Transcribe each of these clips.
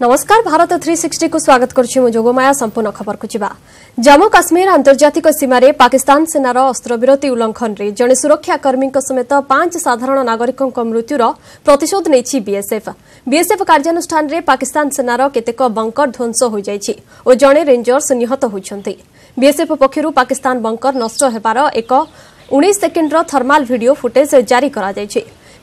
নমস্কার, Bharat three sixty কু স্বাগত করছি মু যোগমায়া, সম্পূর্ণ খবর কু যা জম্মু কাশ্মীর আন্তর্জাতিক সীমার পাকিস্তান সেনার অস্ত্রবিরতি উল্লঙ্ঘনরে জনে সুরক্ষাকর্মী সমেত পাঁচ সাধারণ নাগরিক মৃত্যুর প্রতিশোধ নেই বিএসএফ বিএসএফ কার্যানুষ্ঠানে পাকিস্তান সেনার কেতেক বঙ্কর ধ্বংস হয়ে যাই ও জনে রেঞ্জর্স নিহত হয়েছেন বিএসএফ পক্ষ পাকিস্তান বঙ্কর নষ্ট হবার এক উনিশ সেকেন্ডর থর্মাল ভিডিও ফুটেজ জারি করা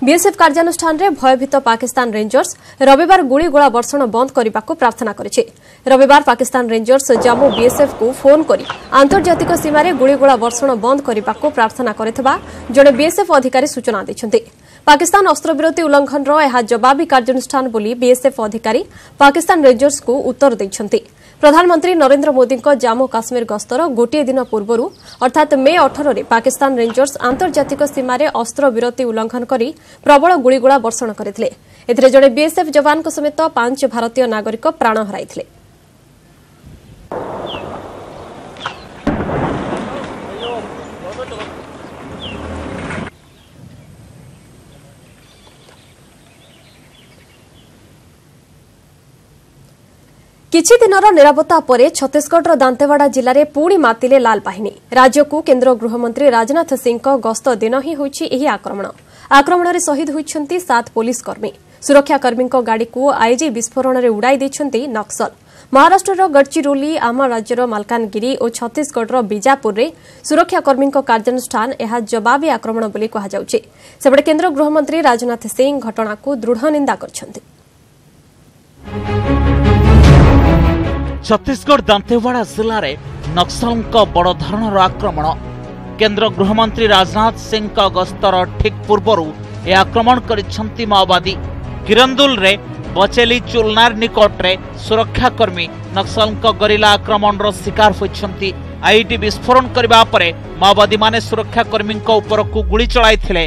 বিএসএফ কার্যানুষ্ঠানে ভয়ভীত পাকিস্তান রেঞ্জর্স রবিবার গুড়িগোলা বর্ষণ বন্ধ করা প্রার্থনা করেছে রবিবার পাকিস্তান রেঞ্জর্স জম্মু বিএসএফ কু ফোন করে আন্তর্জাতিক সীমার গুড়িগোলা বর্ষণ বন্ধ করা প্রার্থনা করে জনে বিএসএফ অধিকারী সূচনা দিয়েছেন পাকিস্তান অস্ত্রবিরতি উল্লঙ্ঘনর এ জবাবী কার্যানুষ্ঠান বলে বিএসএফ অধিকারী পাকিস্তান রেঞ্জর্স উত্তর দিয়েছেন ପ୍ରଧାନମନ୍ତ୍ରୀ ନରେନ୍ଦ୍ର ମୋଦିଙ୍କ ଜାମ୍ମୁ କାଶ୍ମୀର ଗସ୍ତର ଗୋଟିଏ ଦିନ ପୂର୍ବରୁ ଅର୍ଥାତ୍ ମେ ଅଠରରେ ପାକିସ୍ତାନ ରେଞ୍ଜର୍ସ ଆନ୍ତର୍ଜାତିକ ସୀମାରେ ଅସ୍ତ୍ରବିରତି ଉଲ୍ଲଂଘନ କରି ପ୍ରବଳ ଗୁଳିଗୋଳା ବର୍ଷଣ କରିଥିଲେ। ଏଥିରେ ଜଣେ ବିଏସ୍ଏଫ୍ ଯବାନଙ୍କ ସମେତ ପାଞ୍ଚ ଭାରତୀୟ ନାଗରିକ ପ୍ରାଣ ହରାଇଥିଲେ। କିଛି ଦିନର ନିରାପତ୍ତା ପରେ ଛତିଶଗଡ଼ର ଦାନ୍ତେୱାଡା ଜିଲ୍ଲାରେ ପୁଣି ମାତିଲେ ଲାଲ ବାହିନୀ। ରାଜ୍ୟକୁ କେନ୍ଦ୍ର ଗୃହମନ୍ତ୍ରୀ ରାଜନାଥ ସିଂଙ୍କ ଗସ୍ତ ଦିନ ହିଁ ହୋଇଛି ଏହି ଆକ୍ରମଣ। ଆକ୍ରମଣରେ ଶହୀଦ ହୋଇଛନ୍ତି ସାତ ପୁଲିସ କର୍ମୀ। ସୁରକ୍ଷାକର୍ମୀଙ୍କ ଗାଡ଼ିକୁ ଆଇଜି ବିସ୍ଫୋରଣରେ ଉଡ଼ାଇ ଦେଇଛନ୍ତି ନକ୍ସଲ। ମହାରାଷ୍ଟ୍ରର ଗଡ଼ଚିରୋଲି ଆମ ରାଜ୍ୟର ମାଲକାନଗିରି ଓ ଛତିଶଗଡ଼ର ବିଜାପୁରରେ ସୁରକ୍ଷାକର୍ମୀଙ୍କ କାର୍ଯ୍ୟାନୁଷ୍ଠାନ ଏହା ଜବାବୀ ଆକ୍ରମଣ ବୋଲି କୁହାଯାଉଛି। ସେପଟେ କେନ୍ଦ୍ର ଗୃହମନ୍ତ୍ରୀ ରାଜନାଥ ସିଂ ଘଟଣାକୁ ଦୃଢ଼ ନିନ୍ଦା କରିଛନ୍ତି। ଛତିଶଗଡ଼ ଦାନ୍ତେୱାଡ଼ା ଜିଲ୍ଲାରେ ନକ୍ସଲଙ୍କ ବଡ଼ ଧରଣର ଆକ୍ରମଣ। କେନ୍ଦ୍ର ଗୃହମନ୍ତ୍ରୀ ରାଜନାଥ ସିଂଙ୍କ ଗସ୍ତର ଠିକ୍ ପୂର୍ବରୁ ଏ ଆକ୍ରମଣ କରିଛନ୍ତି ମାଓବାଦୀ। କିରନ୍ଦୁଲରେ ବଚେଲି ଚୁଲନାର ନିକଟରେ ସୁରକ୍ଷାକର୍ମୀ ନକ୍ସଲଙ୍କ ଗରିଲା ଆକ୍ରମଣର ଶିକାର ହୋଇଛନ୍ତି। ଆଇଡି ବିସ୍ଫୋରଣ କରିବା ପରେ ମାଓବାଦୀମାନେ ସୁରକ୍ଷାକର୍ମୀଙ୍କ ଉପରକୁ ଗୁଳି ଚଳାଇଥିଲେ।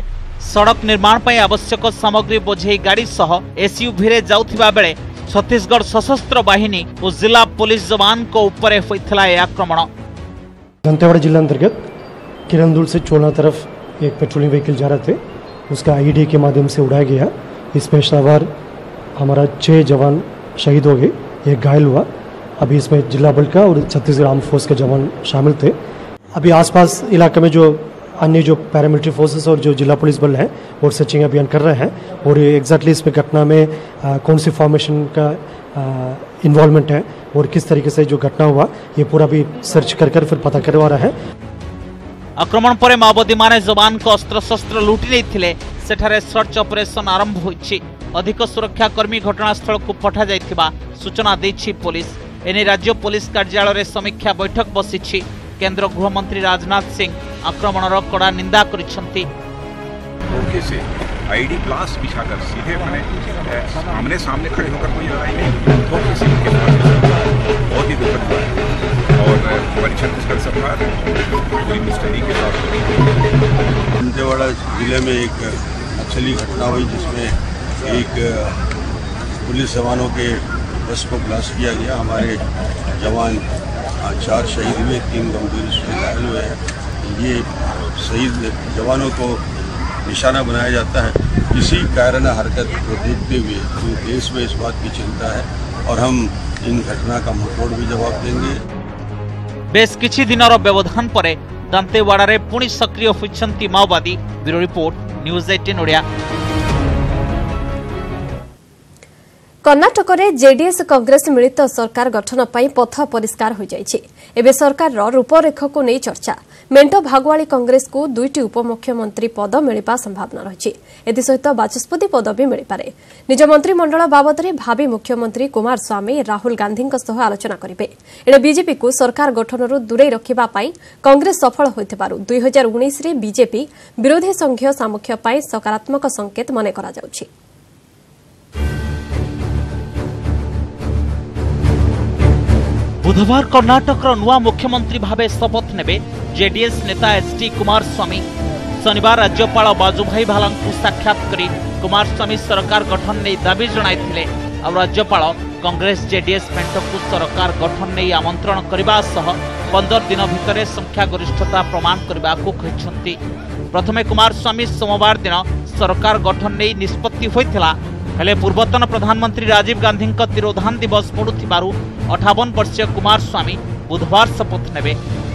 ସଡ଼କ ନିର୍ମାଣ ପାଇଁ ଆବଶ୍ୟକ ସାମଗ୍ରୀ ବୋଝେଇ ଗାଡ଼ି ସହ ଏସ୍ୟୁଭିରେ ଯାଉଥିବା ବେଳେ ଛତିଶଗଡ଼ ସଶସ୍ତ୍ର ବାହିନୀ ଓ ଜିଲ୍ଲା ପୋଲିସ ଯବାନଙ୍କ ଉପରେ ହୋଇଥିଲା ଏ ଆକ୍ରମଣ दंतेवाड़ा जिला अंतर्गत किरंदुल से चोलना तरफ एक पेट्रोलिंग व्हीकल जा रहे थे उसका आईडी के माध्यम से उड़ाया गया इसमें सवार हमारा छः जवान शहीद हो गए एक घायल हुआ अभी इसमें जिला बल का और छत्तीसगढ़ आर्म फोर्स के जवान शामिल थे अभी आसपास इलाके में जो अन्य जो पैरामिलिट्री फोर्सेस और जो जिला पुलिस बल हैं वो सर्चिंग अभियान कर रहे हैं और ये एग्जैक्टली इस घटना में आ, कौन सी फॉर्मेशन का इन्वॉल्वमेंट है और किस तरीके से जो घटना हुआ ये पूरा भी सर्च कर कर फिर पता करवा रहा है। आक्रमण पर माओवादी मैंने जवान को अस्त्र शस्त्र लुटि नहीं सेठारे सर्च अपरेसन आरंभ हो अधिक सुरक्षाकर्मी घटनास्थल को पठा जा सूचना देछि पुलिस। एने राज्य पुलिस कार्यालय समीक्षा बैठक बसी केन्द्र गृहमंत्री राजनाथ सिंह ଆକ୍ରମଣର କଡ଼ା ନିନ୍ଦା କରିଛନ୍ତି धोखे से आईडी ब्लास्ट बिछाकर सीधे मैंने आमने सामने खड़े होकर कोई लड़ाई नहीं धोखे से उनके पास बहुत ही दुखद हुआ है और हमारी छत्तीसगढ़ सरकार पूरी मुस्तैदी के साथ हो रही है दंतेवाड़ा जिले में एक नक्सली घटना हुई जिसमें एक पुलिस जवानों के बस को ब्लास्ट किया गया हमारे जवान आ, चार शहीद हुए तीन गंभीर रूप से घायल हुए हैं ये शहीद जवानों को निशाना बनाया जाता है किसी कारण हरकत को देखते हुए पूरे देश में इस बात की चिंता है और हम इन घटना का मुंहतोड़ भी जवाब देंगे ବେଶ କିଛି ଦିନର ବ୍ୟବଧାନ ପରେ ଦାନ୍ତେୱାଡ଼ାରେ ପୁଣି ସକ୍ରିୟ ହୋଇଛନ୍ତି ମାଓବାଦୀ bureau report news eighteen Odia କର୍ଣ୍ଣାଟକରେ ଜେଡିଏସ୍ କଂଗ୍ରେସ ମିଳିତ ସରକାର ଗଠନ ପାଇଁ ପଥ ପରିଷ୍କାର ହୋଇଯାଇଛି ଏବେ ସରକାରର ରୂପରେଖକୁ ନେଇ ଚର୍ଚ୍ଚା ମେଣ୍ଟ ଭାଗୁଆଳି କଂଗ୍ରେସକୁ ଦୁଇଟି ଉପମୁଖ୍ୟମନ୍ତ୍ରୀ ପଦ ମିଳିବା ସମ୍ଭାବନା ରହିଛି। ଏଥିସହିତ ବାଚସ୍ପତି ପଦ ବି ମିଳିପାରେ। ନିଜ ମନ୍ତ୍ରିମଣ୍ଡଳ ବାବଦରେ ଭାବି ମୁଖ୍ୟମନ୍ତ୍ରୀ କୁମାର ସ୍ୱାମୀ ରାହୁଲ ଗାନ୍ଧୀଙ୍କ ସହ ଆଲୋଚନା କରିବେ। ଏଣେ ବିଜେପିକୁ ସରକାର ଗଠନରୁ ଦୂରେଇ ରଖିବା ପାଇଁ କଂଗ୍ରେସ ସଫଳ ହୋଇଥିବାରୁ ଦୁଇ ହଜାର ଉଣେଇଶରେ ବିଜେପି ବିରୋଧୀ ସଂଘୀୟ ସାମୁଖ୍ୟ ପାଇଁ ସକାରାତ୍ମକ ସଂକେତ ମନେ କରାଯାଉଛି। বুধবার কর্ণাটকর নূয়া মুখ্যমন্ত্রী ভাবে শপথ নেবে জেডিএস নেতা এচ ডি কুমারস্বামী শনিবার রাজ্যপাল বাজুভাই ভালা সাক্ষাৎ করে কুমারস্বামী সরকার গঠন নেই দাবি জনাই আজ্যপাল কংগ্রেস জেডিএস মেটকু সরকার গঠন নেই আমন্ত্রণ করা সহ পনেরো দিন ভিতরে সংখ্যাগরিষ্ঠতা প্রমাণ করা প্রথমে কুমারস্বামী সোমবার দিন সরকার গঠন নেই নিষ্পত্তি হয়েছিল ହେଲେ ପୂର୍ବତନ ପ୍ରଧାନମନ୍ତ୍ରୀ ରାଜୀବ ଗାନ୍ଧୀଙ୍କ ତିରୋଧାନ ଦିବସ ପଡ଼ୁଥିବାରୁ ଅଠାବନ ବର୍ଷୀୟ କୁମାର ସ୍ୱାମୀ ବୁଧବାର ଶପଥ ନେବେ।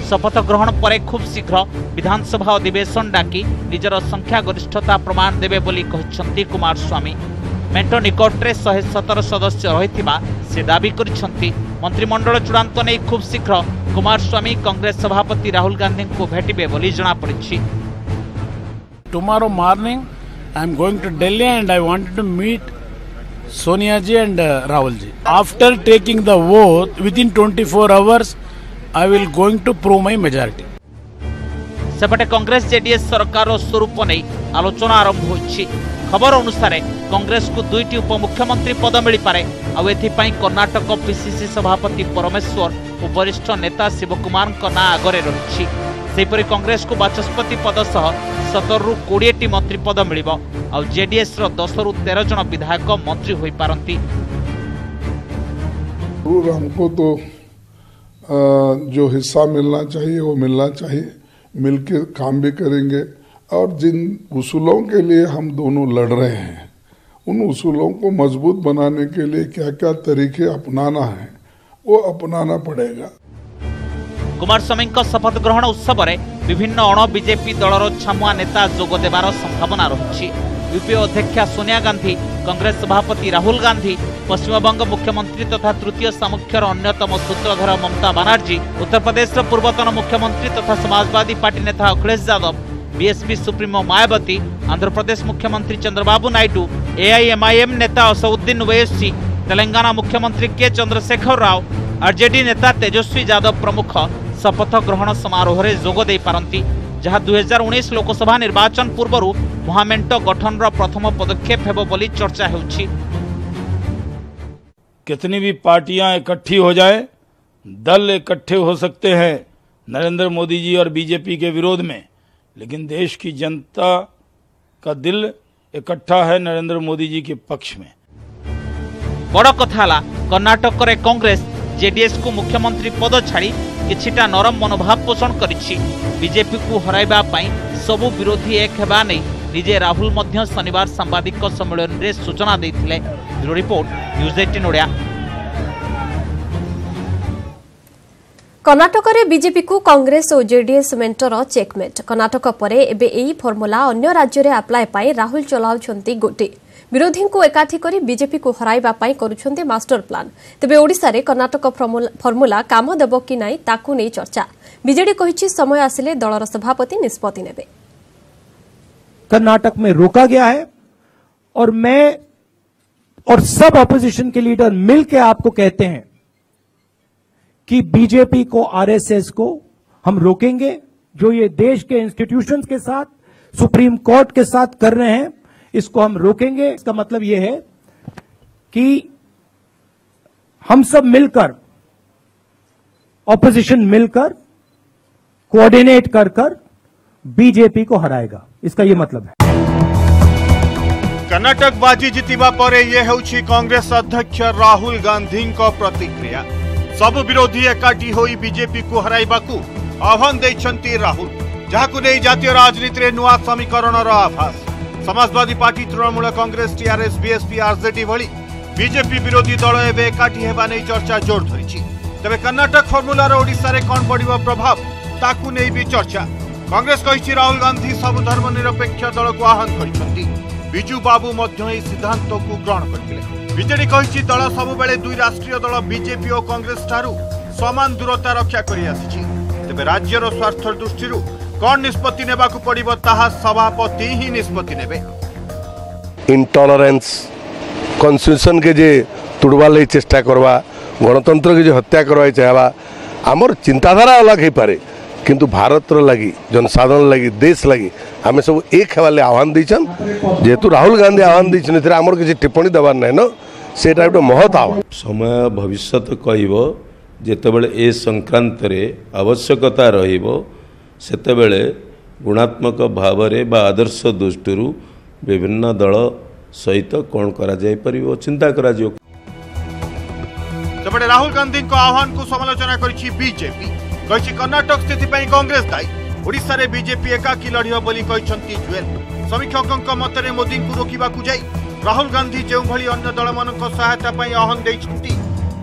ଶପଥ ଗ୍ରହଣ ପରେ ଖୁବ୍ ଶୀଘ୍ର ବିଧାନସଭା ଅଧିବେଶନ ଡାକି ନିଜର ସଂଖ୍ୟାଗରିଷ୍ଠତା ପ୍ରମାଣ ଦେବେ ବୋଲି କହିଛନ୍ତି କୁମାର ସ୍ୱାମୀ। ମେଣ୍ଟ ନିକଟରେ ଶହେ ସତର ସଦସ୍ୟ ରହିଥିବା ସେ ଦାବି କରିଛନ୍ତି ମନ୍ତ୍ରିମଣ୍ଡଳ ଚୂଡ଼ାନ୍ତ ନେଇ ଖୁବ୍ ଶୀଘ୍ର କୁମାର ସ୍ୱାମୀ କଂଗ୍ରେସ ସଭାପତି ରାହୁଲ ଗାନ୍ଧୀଙ୍କୁ ଭେଟିବେ ବୋଲି ଜଣାପଡ଼ିଛି। Tomorrow morning I am going to Delhi and I wanted to meet Sonia ji and uh, Rahul ji. After taking the vote within 24 hours, I will going to prove my majority. ସେପଟେ Congress JDS ସରକାରର ସ୍ୱରୂପ ନେଇ ଆଲୋଚନା ଆରମ୍ଭ ହୋଇଛି ଖବର ଅନୁସାରେ କଂଗ୍ରେସକୁ ଦୁଇଟି ଉପମୁଖ୍ୟମନ୍ତ୍ରୀ ପଦ ମିଳିପାରେ ଆଉ ଏଥିପାଇଁ କର୍ଣ୍ଣାଟକ ପିସିସି ସଭାପତି ପରମେଶ୍ୱର ଓ ବରିଷ୍ଠ ନେତା ଶିବକୁମାରଙ୍କ ନାଁ ଆଗରେ ରହିଛି ସେହିପରି କଂଗ୍ରେସକୁ ବାଚସ୍ପତି ପଦ ସହ ସତରରୁ କୋଡ଼ିଏଟି ମନ୍ତ୍ରୀ ପଦ ମିଳିବ ଆଉ ଜେଡିଏସ୍ର ଦଶରୁ ତେର ଜଣ ବିଧାୟକ ମନ୍ତ୍ରୀ ହୋଇପାରନ୍ତି जरूर हमको तो अ, जो हिस्सा मिलना चाहिए वो मिलना चाहिए मिलके काम भी करेंगे और जिन उसूलों के लिए हम दोनों लड़ रहे हैं उन उसूलों को मजबूत बनाने के लिए क्या क्या तरीके अपनाना है वो अपनाना पड़ेगा। कुमार स्वामी शपथ ग्रहण उत्सव में विभिन्न अण बीजेपी दलर छमुआ नेता जोग संभावना रही यूपीए अध्यक्षा सोनिया गांधी, कांग्रेस सभापति राहुल गांधी, पश्चिमबंग मुख्यमंत्री तथा तृतीय सामुख्यर अन्यतम सूत्रधर ममता बानाजी उत्तर प्रदेश पूर्वतन मुख्यमंत्री तथा समाजवादी पार्टी नेता अखिलेश यादव, बीएसपी सुप्रिमो मायावती, आंध्रप्रदेश मुख्यमंत्री चंद्रबाबू नायडू, एआईएमआईएम नेता असउद्दीन ओवैसी ତେଲେଙ୍ଗାନା ମୁଖ୍ୟମନ୍ତ୍ରୀ କେ ଚନ୍ଦ୍ରଶେଖର ରାଓ ଆର୍ଜେଡି ନେତା ତେଜସ୍ୱୀ ଯାଦବ ପ୍ରମୁଖ ଶପଥ ଗ୍ରହଣ ସମାରୋହରେ ଯୋଗ ଦେଇପାରନ୍ତି ଯାହା ଦୁଇହଜାର ଉଣେଇଶ ଲୋକସଭା ନିର୍ବାଚନ ପୂର୍ବରୁ ମହାମେଣ୍ଟ ଗଠନର ପ୍ରଥମ ପଦକ୍ଷେପ ହେବ ବୋଲି ଚର୍ଚ୍ଚା ହେଉଛି कितनी भी पार्टियां इकट्ठी हो जाए दल इकट्ठे हो सकते हैं नरेंद्र मोदी जी और बीजेपी के विरोध में लेकिन देश की जनता का दिल इकट्ठा है नरेंद्र मोदी जी के पक्ष में ବଡ଼ କଥା ହେଲା କର୍ଣ୍ଣାଟକରେ କଂଗ୍ରେସ ଜେଡିଏସ୍କୁ ମୁଖ୍ୟମନ୍ତ୍ରୀ ପଦ ଛାଡ଼ି କିଛିଟା ନରମ ମନୋଭାବ ପୋଷଣ କରିଛି। ବିଜେପିକୁ ହରାଇବା ପାଇଁ ସବୁ ବିରୋଧୀ ଏକ ହେବା ନେଇ ନିଜେ ରାହୁଲ ମଧ୍ୟ ଶନିବାର ସାମ୍ବାଦିକ ସମ୍ମିଳନୀରେ ସୂଚନା ଦେଇଥିଲେ। Report news eighteen Odia. କର୍ଣ୍ଣାଟକରେ ବିଜେପିକୁ କଂଗ୍ରେସ ଓ ଜେଡିଏସ୍ ମେଣ୍ଟର ଚେକ୍ମେଟ୍। କର୍ଣ୍ଣାଟକ ପରେ ଏବେ ଏହି ଫର୍ମୁଲା ଅନ୍ୟ ରାଜ୍ୟରେ ଆପ୍ଲାଏ ପାଇଁ ରାହୁଲ ଚଳାଉଛନ୍ତି ଗୋଟି ବିରୋଧୀଙ୍କୁ ଏକାଠି କରି ବିଜେପିକୁ ହରାଇବା ପାଇଁ କରୁଛନ୍ତି ମାଷ୍ଟର ପ୍ଲାନ୍ ତେବେ ଓଡ଼ିଶାରେ କର୍ଣ୍ଣାଟକ ଫର୍ମୁଲା- ଫର୍ମୁଲା କାମ ଦେବ କି ନାହିଁ ତାକୁ ନେଇ ଚର୍ଚ୍ଚା ବିଜେଡି କହିଛି ସମୟ ଆସିଲେ ଦଳର ସଭାପତି ନିଷ୍ପତ୍ତି ନେବେ कर्नाटक में रोका गया है और मैं और सब ऑपोजिशन के लीडर मिलकर आपको कहते हैं कि बीजेपी को आरएसएस को हम रोकेंगे जो ये देश के इंस्टीट्यूशंस के साथ सुप्रीम कोर्ट के साथ कर रहे हैं इसको हम रोकेंगे। इसका मतलब यह है कि हम सब मिलकर ऑपोजिशन मिलकर कोऑर्डिनेट कर कर बीजेपी को हराएगा। इसका यह मतलब है। कर्णाटक बाजी जितवा पर यह हो कांग्रेस अध्यक्ष राहुल गांधी प्रतिक्रिया। सब विरोधी एकाठी हो बीजेपी को हर आह्वान देइछन्ति राहुल जहाँ जातीय राजनीति नुआ समीकरण आभास। Samajwadi party Trinamool Congress TRS BSP RJD ଭଳି ବିଜେପି ବିରୋଧୀ ଦଳ ଏବେ ଏକାଠି ହେବା ନେଇ ଚର୍ଚ୍ଚା ଜୋର ଧରିଛି। ତେବେ କର୍ଣ୍ଣାଟକ ଫର୍ମୁଲାର ଓଡ଼ିଶାରେ କ'ଣ ପଡ଼ିବ ପ୍ରଭାବ ତାକୁ ନେଇ ବି ଚର୍ଚ୍ଚା। କଂଗ୍ରେସ କହିଛି ରାହୁଲ ଗାନ୍ଧୀ ସବୁ ଧର୍ମ ନିରପେକ୍ଷ ଦଳକୁ ଆହ୍ୱାନ କରିଛନ୍ତି। ବିଜୁ ବାବୁ ମଧ୍ୟ ଏହି ସିଦ୍ଧାନ୍ତକୁ ଗ୍ରହଣ କରିଥିଲେ। ବିଜେଡି କହିଛି ଦଳ ସବୁବେଳେ ଦୁଇ ରାଷ୍ଟ୍ରୀୟ ଦଳ ବିଜେପି ଓ କଂଗ୍ରେସ ଠାରୁ ସମାନ ଦୂରତା ରକ୍ଷା କରି ଆସିଛି ତେବେ ରାଜ୍ୟର ସ୍ୱାର୍ଥ ଦୃଷ୍ଟିରୁ কণ নিষ্পতি নেওয়া পড়ব তাহা সভাপতি হি নিষ্পতি নেবে ইনটলরেন্স কনস্টিট্যুশনকে যে তুড়বার লাগে চেষ্টা করবা গণতন্ত্রকে যে হত্যা করবাই চাহবা আমার চিন্তাধারা অলগ হয়ে পারে। কিন্তু ভারতর লাগি জনসাধারণ লাগি দেশ লাগি আমি সব এক হওয়ার লাগে আহ্বান দিয়েছেন। যেহেতু রাহুল গান্ধী আহ্বান দিয়েছেন এতে আমার কিছু টিপ্পণী দেবার নাই না? সেটা একটা মহৎ আহ্বান। সময় ভবিষ্যৎ কহব যেতবে এ সংক্রান্তরে আবশ্যকতা রহব ସେତେବେଳେ ଗୁଣାତ୍ମକ ଭାବରେ ବା ଆଦର୍ଶ ଦୃଷ୍ଟିରୁ ବିଭିନ୍ନ ଦଳ ସହିତ କ'ଣ କରାଯାଇପାରିବ ଚିନ୍ତା କରାଯିବ। ସେପଟେ ରାହୁଲ ଗାନ୍ଧୀଙ୍କ ଆହ୍ୱାନକୁ ସମାଲୋଚନା କରିଛି ବିଜେପି। କହିଛି କର୍ଣ୍ଣାଟକ ସ୍ଥିତି ପାଇଁ କଂଗ୍ରେସ ଦାୟୀ। ଓଡ଼ିଶାରେ ବିଜେପି ଏକାକୀ ଲଢ଼ିବ ବୋଲି କହିଛନ୍ତି ଜୁଏଲ। ସମୀକ୍ଷକଙ୍କ ମତରେ ମୋଦିଙ୍କୁ ରୋକିବାକୁ ଯାଇ ରାହୁଲ ଗାନ୍ଧୀ ଯେଉଁଭଳି ଅନ୍ୟ ଦଳମାନଙ୍କ ସହାୟତା ପାଇଁ ଆହ୍ୱାନ ଦେଇଛନ୍ତି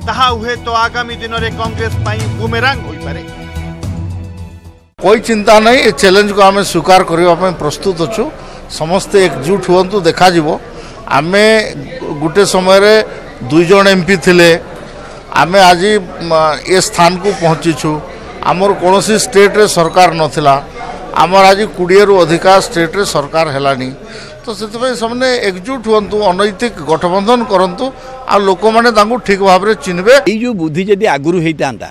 ତାହା ହୁଏତ ଆଗାମୀ ଦିନରେ କଂଗ୍ରେସ ପାଇଁ ବୁମେରାଙ୍ଗ ହୋଇପାରେ। કોઈ ચિંતા નહીં એ ચેલેન્જକୁ ଆମେ ସ୍ୱୀକାର କରିବା ପାଇଁ ପ୍ରସ୍ତୁତ ଅଛୁ ସମସ୍ତେ ଏକଜୁଟ ହୁଅନ୍ତୁ ଦେଖାଯିବ ଆମେ ଗୋଟେ ସମୟରେ ଦୁଇ ଜଣ ଏମ୍ ପି ଥିଲେ ଆମେ ଆଜି ଏ ସ୍ଥାନକୁ ପହଞ୍ଚିଛୁ ଆମର କୌଣସି ଷ୍ଟେଟ୍ରେ ସରକାର ନଥିଲା ଆମର ଆଜି କୋଡ଼ିଏରୁ ଅଧିକା ଷ୍ଟେଟ୍ରେ ସରକାର ହେଲାଣି ତ ସେଥିପାଇଁ ସେମାନେ ଏକଜୁଟ ହୁଅନ୍ତୁ ଅନୈତିକ ଗଠବନ୍ଧନ କରନ୍ତୁ ଆଉ ଲୋକମାନେ ତାଙ୍କୁ ଠିକ୍ ଭାବରେ ଚିହ୍ନିବେ ଏଇ ଯେଉଁ ବୁଦ୍ଧି ଯଦି ଆଗରୁ ହେଇଥାନ୍ତା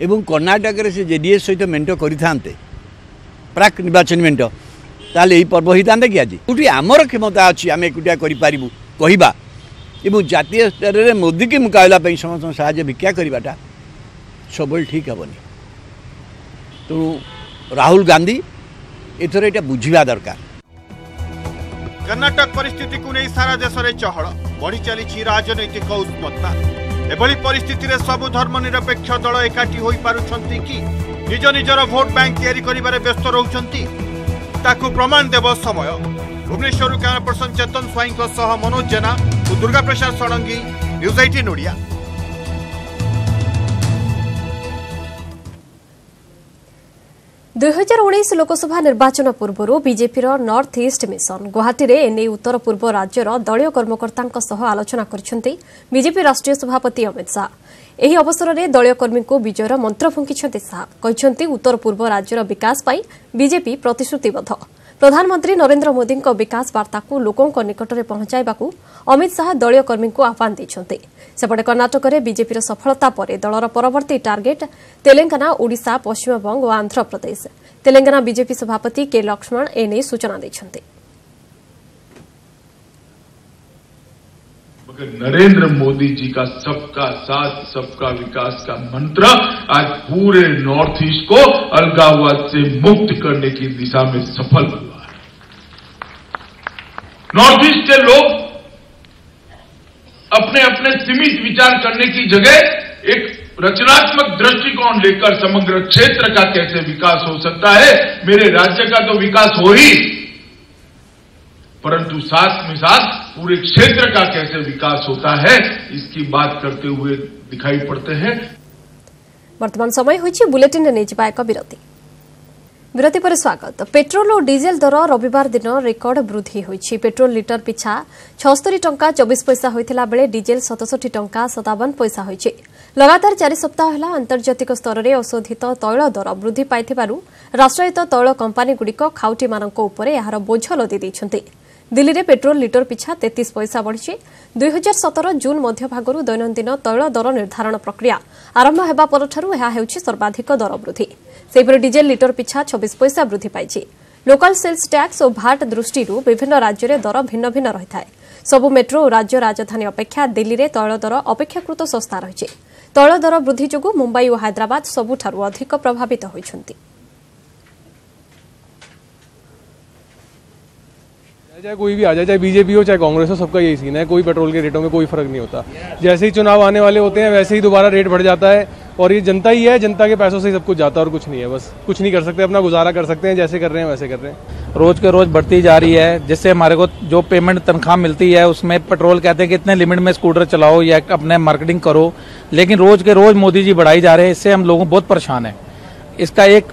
এবং কর্ণাটকরে সে জেডিএস সহ মেন্ট করে থাকে প্রাক নির্বাচনী মেন্ট তাহলে এই পর্ব হয়ে থাকে কি আজ? কোটি আমার ক্ষমতা অছি আমি একুটিয়া করে পারু কহবা এবং জাতীয় স্তরের মোদীকে মুকাবিলা সমস্ত সাহায্য ভিক্ষা করাটা সবুজ ঠিক হবনি তো রাহুল গান্ধী এথর এটা বুঝবা দরকার কর্ণাটক পরিস্থিতি নেই সারা দেশের চহল বড়ি চাল রাজনৈতিক উন্মত্তা এভাবে পরিস্থিতিরে সবু ধর্ম নিরপেক্ষ দল একাঠি হয়ে পুঁচ কি? নিজ নিজের ভোট ব্যাঙ্ক তৈরি করবার ব্যস্ত রয়েছে তাকে প্রমাণ দেব সময়। ভুবনেশ্বর ক্যামেরা পর্সন চেতন স্বাইঙ্ মনোজ জেনা ও দুর্গাপ্রসাদ ষড়ঙ্গী নিউজ এইটিন ওড়িয়া ହଜାର ଉଣେଇଶ ଲୋକସଭା ନିର୍ବାଚନ ପୂର୍ବରୁ ବିଜେପିର ନର୍ଥ ଇଷ୍ଟ ମିଶନ ଗୌହାଟୀରେ ଏନେଇ ଉତ୍ତର ପୂର୍ବ ରାଜ୍ୟର ଦଳୀୟ କର୍ମକର୍ତ୍ତାଙ୍କ ସହ ଆଲୋଚନା କରିଛନ୍ତି ବିଜେପି ରାଷ୍ଟ୍ରୀୟ ସଭାପତି ଅମିତ ଶାହା। ଏହି ଅବସରରେ ଦଳୀୟ କର୍ମୀଙ୍କୁ ବିଜୟର ମନ୍ତ୍ର ଫୁଙ୍କିଛନ୍ତି ଶାହା। କହିଛନ୍ତି ଉତ୍ତର ପୂର୍ବ ରାଜ୍ୟର ବିକାଶ ପାଇଁ ବିଜେପି ପ୍ରତିଶ୍ରୁତିବଦ୍ଧ। ପ୍ରଧାନମନ୍ତ୍ରୀ ନରେନ୍ଦ୍ର ମୋଦିଙ୍କ ବିକାଶ ବାର୍ତ୍ତାକୁ ଲୋକଙ୍କ ନିକଟରେ ପହଞ୍ଚାଇବାକୁ ଅମିତ ଶାହା ଦଳୀୟ କର୍ମୀଙ୍କୁ ଆହ୍ୱାନ ଦେଇଛନ୍ତି। ସେପଟେ କର୍ଣ୍ଣାଟକରେ ବିଜେପିର ସଫଳତା ପରେ ଦଳର ପରବର୍ତ୍ତୀ ଟାର୍ଗେଟ୍ ତେଲେଙ୍ଗାନା ଓଡ଼ିଶା ପଶ୍ଚିମବଙ୍ଗ ଓ ଆନ୍ଧ୍ରପ୍ରଦେଶ। ତେଲେଙ୍ଗାନା ବିଜେପି ସଭାପତି କେ ଲକ୍ଷ୍ମଣ ଏନେଇ ସୂଚନା ଦେଇଛନ୍ତି। नरेंद्र मोदी जी का सबका साथ, सबका विकास का मंत्र आज पूरे नॉर्थ ईस्ट को अलगाववाद से मुक्त करने की दिशा में सफल हुआ है। नॉर्थ ईस्ट के लोग अपने अपने सीमित विचार करने की जगह एक रचनात्मक दृष्टिकोण लेकर समग्र क्षेत्र का कैसे विकास हो सकता है, मेरे राज्य का तो विकास हो ही परंतु साथ में साथ पूरे क्षेत्र का कैसे विकास होता है इसकी बात करते हुए दिखाई पड़ते हैं ବର୍ତ୍ତମାନ ସମୟ ହୋଇଛି ବୁଲେଟିନ୍ରେ ନେଇଯିବା ଏକ ବିରତି ବିରତି ପରେ ସ୍ୱାଗତ ପେଟ୍ରୋଲ ଓ ଡିଜେଲ ଦର ରବିବାର ଦିନ ରେକର୍ଡ ବୃଦ୍ଧି ହୋଇଛି ପେଟ୍ରୋଲ ଲିଟର ପିଛା ଛଅସ୍ତରୀ ଟଙ୍କା ଚବିଶ ପଇସା ହୋଇଥିଲା ବେଳେ ଡିଜେଲ ସତଷଠି ଟଙ୍କା ସତାବନ ପଇସା ହୋଇଛି ଲଗାତାର ଚାରି ସପ୍ତାହ ହେଲା ଆନ୍ତର୍ଜାତିକ ସ୍ତରରେ ଅଶୋଧିତ ତୈଳ ଦର ବୃଦ୍ଧି ପାଇଥିବାରୁ ରାଷ୍ଟ୍ରାୟତ୍ତ ତୈଳ କମ୍ପାନୀଗୁଡ଼ିକ ଖାଉଟିମାନଙ୍କ ଉପରେ ଏହାର ବୋଝ ଲଦି ଦେଇଛନ୍ତି ଦିଲ୍ଲୀରେ ପେଟ୍ରୋଲ ଲିଟର ପିଛା ତେତିଶ ପଇସା ବଢ଼ିଛି। ଦୁଇ ହଜାର ସତର ଜୁନ୍ ମଧ୍ୟଭାଗରୁ ଦୈନନ୍ଦିନ ତୈଳ ଦର ନିର୍ଦ୍ଧାରଣ ପ୍ରକ୍ରିୟା ଆରମ୍ଭ ହେବା ପରଠାରୁ ଏହା ହେଉଛି ସର୍ବାଧିକ ଦର ବୃଦ୍ଧି। ସେହିପରି ଡିଜେଲ ଲିଟର ପିଛା ଛବିଶ ପଇସା ବୃଦ୍ଧି ପାଇଛି। ଲୋକାଲ ସେଲ୍ସ ଟ୍ୟାକ୍ସ ଓ ଭାଟ୍ ଦୃଷ୍ଟିରୁ ବିଭିନ୍ନ ରାଜ୍ୟରେ ଦର ଭିନ୍ନ ଭିନ୍ନ ରହିଥାଏ। ସବୁ ମେଟ୍ରୋ ଓ ରାଜ୍ୟ ରାଜଧାନୀ ଅପେକ୍ଷା ଦିଲ୍ଲୀରେ ତୈଳ ଦର ଅପେକ୍ଷାକୃତ ଶସ୍ତା ରହିଛି। ତୈଳ ଦର ବୃଦ୍ଧି ଯୋଗୁଁ ମୁମ୍ବାଇ ଓ ହାଇଦ୍ରାବାଦ ସବୁଠାରୁ ଅଧିକ ପ୍ରଭାବିତ ହୋଇଛନ୍ତି। चाहे कोई भी आ जाए चाहे बीजेपी हो चाहे कांग्रेस हो सबका यही सीन है। कोई पेट्रोल के रेटों में कोई फ़र्क नहीं होता। जैसे ही चुनाव आने वाले होते हैं वैसे ही दोबारा रेट बढ़ जाता है और ये जनता ही है जनता के पैसों से ही सब कुछ जाता है और कुछ नहीं है बस। कुछ नहीं कर सकते अपना गुजारा कर सकते हैं जैसे कर रहे हैं वैसे कर रहे हैं। रोज के रोज बढ़ती जा रही है जिससे हमारे को जो पेमेंट तनख्वाह मिलती है उसमें पेट्रोल कहते हैं कि इतने लिमिट में स्कूटर चलाओ या अपने मार्केटिंग करो। लेकिन रोज के रोज मोदी जी बढ़ाई जा रहे हैं इससे हम लोगों बहुत परेशान है। इसका एक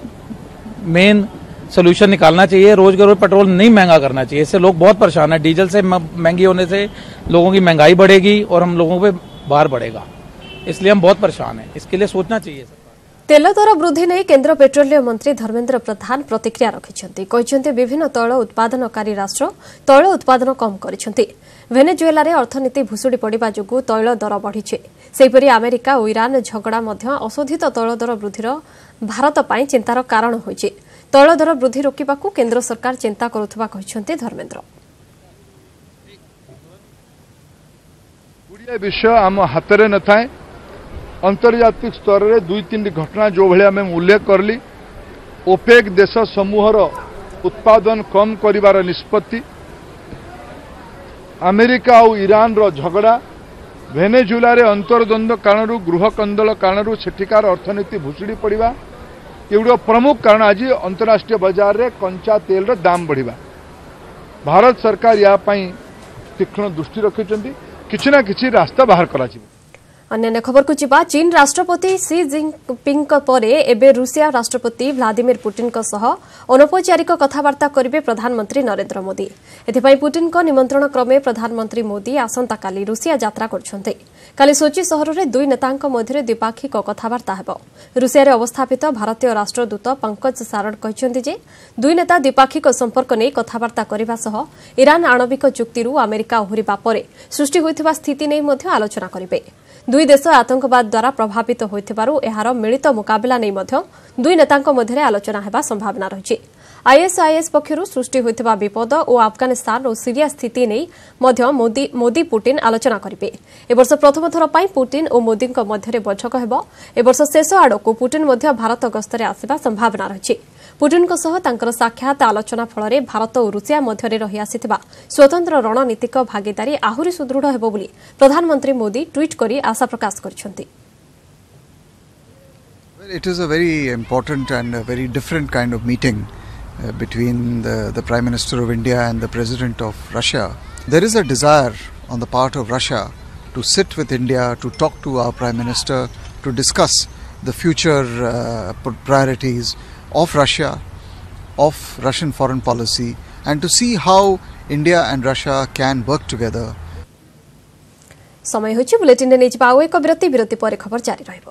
मेन सोल्यूशन निकालना चाहिए। रोज के रोज पेट्रोल नहीं महँगा करना चाहिए। इससे लोग बहुत परेशान है। डीजल से महँगी होने से लोगों की महँगाई बढ़ेगी और हम लोगों पे भार बढ़ेगा। इसलिए हम बहुत परेशान है। इसके लिए सोचना चाहिए तेल दर वृद्धि नहीं केन्द्र पेट्रोलियम मंत्री धर्मेन्द्र प्रधान प्रतिक्रिया रखिंट कहते विभिन्न तैल उत्पादनकारी राष्ट्र तैल उत्पादन कम करेनेजुएल अर्थनीति भूसुड़ी पड़ा जो तैल दर बढ़ी से आमेरिका ओ ईरान झगड़ा अशोधित तैल दर वृद्धि भारत चिंतार कारण होती ତୈଳ ଦର ବୃଦ୍ଧି ରୋକିବାକୁ କେନ୍ଦ୍ର ସରକାର ଚିନ୍ତା କରୁଥିବା କହିଛନ୍ତି ଧର୍ମେନ୍ଦ୍ର। ଗୁଡ଼ିଏ ବିଷୟ ଆମ ହାତରେ ନଥାଏ। ଆନ୍ତର୍ଜାତିକ ସ୍ତରରେ ଦୁଇ ତିନିଟି ଘଟଣା ଯେଉଁଭଳି ଆମେ ଉଲ୍ଲେଖ କଲି ଓପେକ୍ ଦେଶ ସମୂହର ଉତ୍ପାଦନ କମ୍ କରିବାର ନିଷ୍ପତ୍ତି ଆମେରିକା ଆଉ ଇରାନର ଝଗଡ଼ା ଭେନେଜୁଲାରେ ଅନ୍ତର୍ଦ୍ୱନ୍ଦ୍ୱ କାରଣରୁ ଗୃହ କନ୍ଦଳ କାରଣରୁ ସେଠିକାର ଅର୍ଥନୀତି ଭୁଷୁଡ଼ି ପଡ଼ିବା ଏଗୁଡ଼ିକ ପ୍ରମୁଖ କାରଣ ଆଜି ଅନ୍ତରାଷ୍ଟ୍ରୀୟ ବଜାରରେ କଞ୍ଚା ତେଲର ଦାମ ବଢ଼ିବା ଭାରତ ସରକାର ୟା ପାଇଁ ତୀକ୍ଷ୍ଣ ଦୃଷ୍ଟି ରଖିଛନ୍ତି କିଛି ନା କିଛି ରାସ୍ତା ବାହାର କରାଯିବ ଅନ୍ୟାନ୍ୟ ଖବରକୁ ଯିବା ଚୀନ ରାଷ୍ଟ୍ରପତି ସି ଜିନ୍ପିଙ୍ଗ୍ଙ୍କ ପରେ ଏବେ ରୁଷିଆ ରାଷ୍ଟ୍ରପତି ଭ୍ଲାଦିମିର ପୁଟିନ୍ଙ୍କ ସହ ଅନୌପଚାରିକ କଥାବାର୍ତ୍ତା କରିବେ ପ୍ରଧାନମନ୍ତ୍ରୀ ନରେନ୍ଦ୍ର ମୋଦି ଏଥିପାଇଁ ପୁଟିନ୍ଙ୍କ ନିମନ୍ତ୍ରଣ କ୍ରମେ ପ୍ରଧାନମନ୍ତ୍ରୀ ମୋଦି ଆସନ୍ତାକାଲି ରୁଷିଆ ଯାତ୍ରା କରୁଛନ୍ତି କାଲି ସୋଚି ସହରରେ ଦୁଇ ନେତାଙ୍କ ମଧ୍ୟରେ ଦ୍ୱିପାକ୍ଷିକ କଥାବାର୍ତ୍ତା ହେବ। ରୁଷିଆରେ ଅବସ୍ଥାପିତ ଭାରତୀୟ ରାଷ୍ଟ୍ରଦୂତ ପଙ୍କଜ ସାରଡ଼ କହିଛନ୍ତି ଯେ ଦୁଇ ନେତା ଦ୍ୱିପାକ୍ଷିକ ସମ୍ପର୍କ ନେଇ କଥାବାର୍ତ୍ତା କରିବା ସହ ଇରାନ୍ ଆଣବିକ ଚୁକ୍ତିରୁ ଆମେରିକା ଓହରିବା ପରେ ସୃଷ୍ଟି ହୋଇଥିବା ସ୍ଥିତି ନେଇ ମଧ୍ୟ ଆଲୋଚନା କରିବେ। ଦୁଇ ଦେଶ ଆତଙ୍କବାଦ ଦ୍ୱାରା ପ୍ରଭାବିତ ହୋଇଥିବାରୁ ଏହାର ମିଳିତ ମୁକାବିଲା ନେଇ ମଧ୍ୟ ଦୁଇ ନେତାଙ୍କ ମଧ୍ୟରେ ଆଲୋଚନା ହେବା ସମ୍ଭାବନା ରହିଛି। ଆଇଏସ୍ଆଇଏସ୍ ପକ୍ଷରୁ ସୃଷ୍ଟି ହୋଇଥିବା ବିପଦ ଓ ଆଫଗାନିସ୍ତାନ ଓ ସିରିଆ ସ୍ଥିତି ନେଇ ମଧ୍ୟ ମୋଦି- ପୁଟିନ୍ ଆଲୋଚନା କରିବେ। ଏବର୍ଷ ପ୍ରଥମ ଥର ପାଇଁ ପୁଟିନ୍ ଓ ମୋଦିଙ୍କ ମଧ୍ୟରେ ବୈଠକ ହେବ। ଏବର୍ଷ ଶେଷ ଆଡ଼କୁ ପୁଟିନ୍ ମଧ୍ୟ ଭାରତ ଗସ୍ତରେ ଆସିବା ସମ୍ଭାବନା ରହିଛି। ପୁଟିନ୍ଙ୍କ ସହ ତାଙ୍କର ସାକ୍ଷାତ ଆଲୋଚନା ଫଳରେ ଭାରତ ଓ ରୁଷିଆ ମଧ୍ୟରେ ରହିଆସିଥିବା ସ୍ୱତନ୍ତ୍ର ରଣନୀତିକ ଭାଗିଦାରୀ ଆହୁରି ସୁଦୃଢ଼ ହେବ ବୋଲି ପ୍ରଧାନମନ୍ତ୍ରୀ ମୋଦି ଟ୍ୱିଟ୍ କରି ଆଶା ପ୍ରକାଶ କରିଛନ୍ତି। It is a very important and a very different kind of meeting uh, between the, the Prime Minister of India and the President of Russia. There is a desire on the part of Russia to sit with India, to talk to our Prime Minister, to discuss the future uh, p- priorities of Russia, of Russian foreign policy, and to see how India and Russia can work together ସମୟ ହେଉଛି ବୁଲେଟିନରେ ନେଇଯିବା ଆଉ ଏକ ବିରତି ବିରତି ପରେ ଖବର ଜାରି ରହିବ